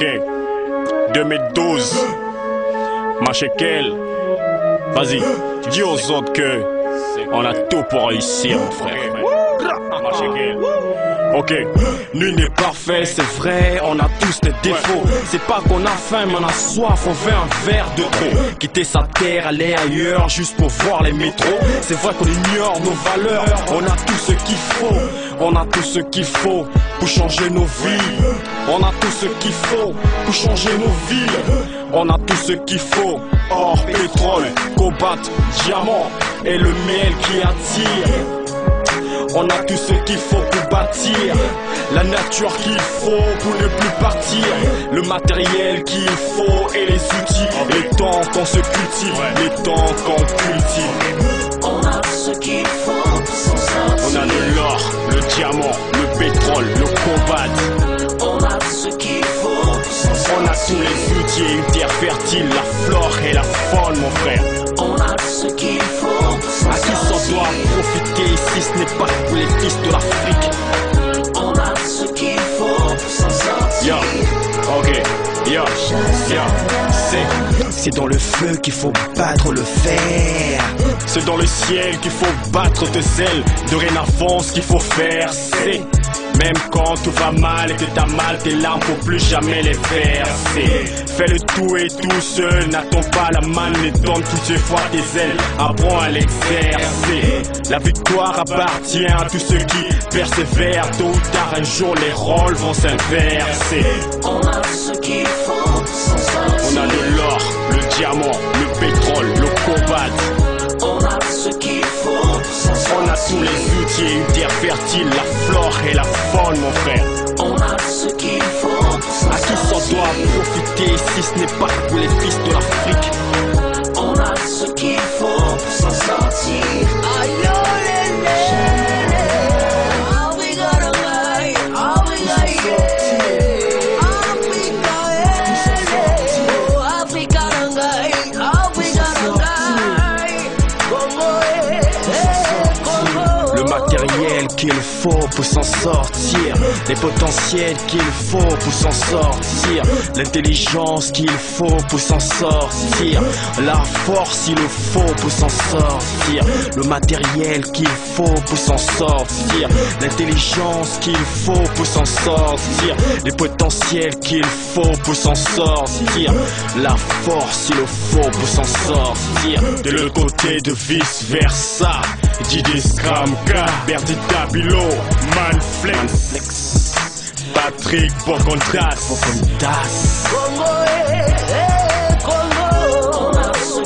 Ok. 2012. Machekel. Vas-y, dis aux autres que on a tout pour réussir, mon frère. Machekel. Ok, nul n'est parfait, c'est vrai, on a tous des défauts. C'est pas qu'on a faim, mais on a soif, on veut un verre de trop. Quitter sa terre, aller ailleurs, juste pour voir les métros. C'est vrai qu'on ignore nos valeurs, on a tout ce qu'il faut. On a tout ce qu'il faut pour changer nos vies. On a tout ce qu'il faut pour changer nos villes. On a tout ce qu'il faut. Or, pétrole, cobalt, diamant et le miel qui attire. On a tout ce qu'il faut pour bâtir. La nature qu'il faut pour ne plus partir. Le matériel qu'il faut et les outils. Les temps qu'on se cultive, les temps qu'on cultive. On a ce qu'il faut pour s'en sortir. On a de l'or, le diamant, le pétrole, le cobalt On a ce qu'il faut pour s'en sortir On a tous les outils, une terre fertile, la flore et la faune mon frère ce n'est pas pour les fils de l'Afrique. On a ce qu'il faut pour s'en Yo, sortir ok, c'est C'est dans le feu qu'il faut battre le fer. C'est dans le ciel qu'il faut battre tes ailes. Dorénavant, ce qu'il faut faire, c'est même quand tout va mal et que t'as mal, tes larmes pour plus jamais les verser. Fais le tout et tout seul, n'attends pas la manne et donne toutes les fois tes ailes. Apprends à l'exercer. La victoire appartient à tous ceux qui persévèrent. Tôt ou tard, un jour, les rôles vont s'inverser. On a ce qu'il faut s'en On a de l'or, le diamant, le pétrole, le cobalt. On a ce qu'il faut s'en On a tous les outils, une terre fertile, la et la faune, mon frère. On a ce qu'il faut pour À qui s'en doit profiter si ce n'est pas pour les fils de l'Afrique On a ce qu'il faut pour s'en sortir. Les potentiels qu'il faut pour s'en sortir. L'intelligence qu'il faut pour s'en sortir. La force il le faut pour s'en sortir. Le matériel qu'il faut pour s'en sortir. L'intelligence qu'il faut pour s'en sortir. Les potentiels qu'il faut pour s'en sortir. La force il le faut pour s'en sortir. De l'autre côté de vice versa Didi Scramka, Berdi Tabilo, Manflex Patrick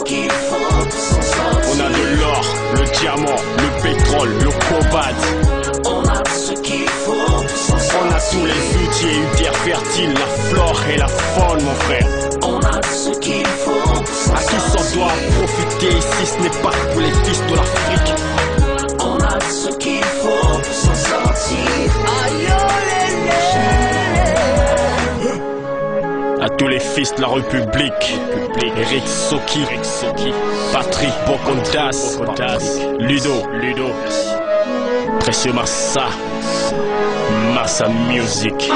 qu'il faut pour s'en On a de l'or, le diamant, le pétrole, le cobalt. On a ce qu'il faut pour On a tous les outils, une terre fertile, la flore et la faune mon frère. On a ce qu'il faut pour À qui s'en doit profiter si ce n'est pas pour les fils de l'Afrique. On a ce qu'il faut tous les fils de la République, Eric Soki, Patrick Bocontas, Ludo, Ludo, Précieux Massa, Massa Music.